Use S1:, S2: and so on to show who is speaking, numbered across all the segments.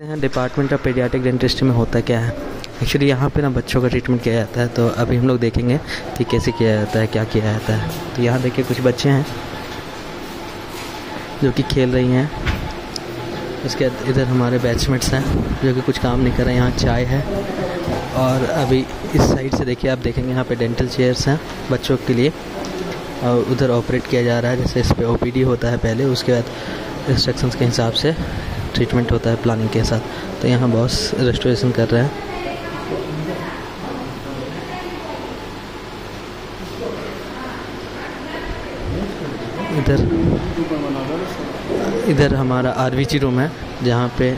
S1: हैं department of paediatric dentistry में होता क्या है? एक्चुअली यहाँ पे ना बच्चों का ट्रीटमेंट किया जाता है तो अभी हम लोग देखेंगे कि कैसे किया जाता है, क्या किया जाता है। तो यहाँ देखिए कुछ बच्चे हैं जो कि खेल रही हैं। उसके इधर हमारे बैचमेट्स हैं, जो कि कुछ काम नहीं कर रहे हैं, यहाँ चाय है। और अभी इस साइड से देखिए, आप देखेंगे यहाँ पे डेंटल चेयर्स हैं बच्चों के लिए। और उधर ऑपरेट किया जा रहा है, जैसे इस पर ओ होता है पहले, उसके बाद इंस्ट्रक्शंस के हिसाब से ट्रीटमेंट होता है प्लानिंग के साथ। तो यहाँ बॉस रेस्टोरेशन कर रहे हैं। इधर इधर हमारा आर रूम है, जहाँ पे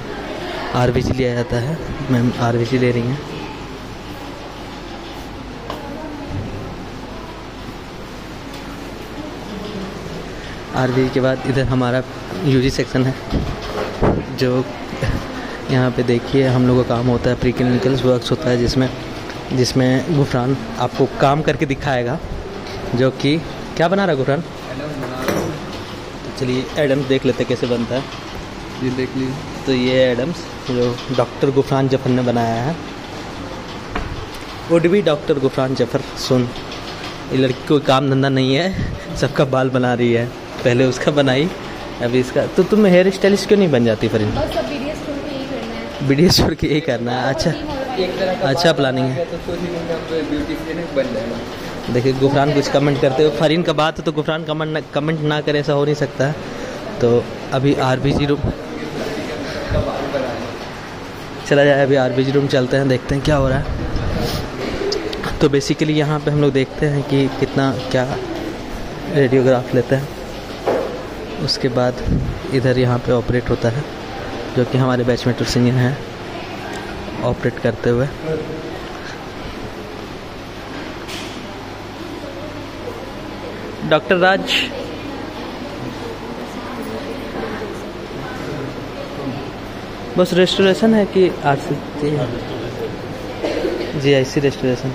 S1: आर लिया जाता है। मैम आर ले रही हैं। आर के बाद इधर हमारा यूजी सेक्शन है। जो यहाँ पे देखिए हम लोग का काम होता है प्री क्लिनिकल्स वर्क्स होता है जिसमें जिसमें गुफरान आपको काम करके दिखाएगा जो कि क्या बना रहा गुफरान? तो चलिए एडम्स देख लेते कैसे बनता है।
S2: ये देख लीजिए।
S1: तो ये एडम्स जो डॉक्टर गुफरान ज़फ़र ने बनाया है। वुड भी डॉक्टर गुफरान ज़फ़र सुन। ये लड़की कोई काम धंधा नहीं है सबका बाल बना रही है। पहले उसका बनाई अभी इसका तो तुम हेयर स्टाइलिस्ट क्यों नहीं बन जाती फिर?
S3: बस अब BDS छोड़ के यही करना है।
S1: बीडीएस के यही करना है? अच्छा। अच्छा प्लानिंग है।
S2: तो
S1: देखिए गुफरान कुछ कमेंट करते हो। फरीन का बात है तो गुफरान कमेंट ना कमेंट ना करे ऐसा हो नहीं सकता। है तो अभी आर बी जी रूम चला जाए अभी आर बी जी रूम चलते हैं देखते हैं क्या हो रहा है। तो बेसिकली यहाँ पे हम लोग देखते हैं कि कितना क्या रेडियोग्राफ लेते हैं। उसके बाद इधर यहाँ पे ऑपरेट होता है जो कि हमारे बैचमेट सीनियर हैं ऑपरेट करते हुए। डॉक्टर राज बस रेस्टोरेशन है कि आर सी जी आई सी रेस्टोरेशन